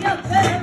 Yeah, yeah, yeah.